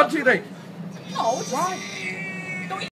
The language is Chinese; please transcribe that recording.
One, two, three. No, just Why?